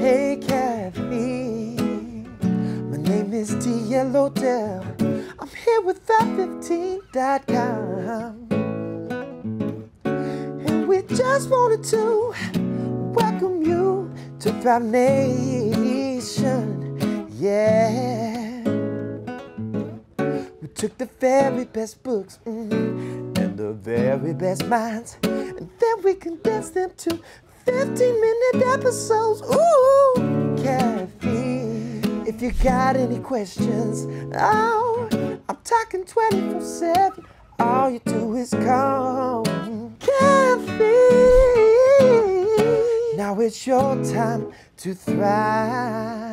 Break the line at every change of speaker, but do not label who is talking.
Hey Kathy, my name is D.L. Odell. I'm here with 15.com And we just wanted to welcome you to Bob Nation. Yeah. We took the very best books mm, and the very best minds, and then we condensed them to 15 minute episodes. Ooh, Kathy. If you got any questions, oh, I'm talking 24 7. All you do is call Kathy. Now it's your time to thrive.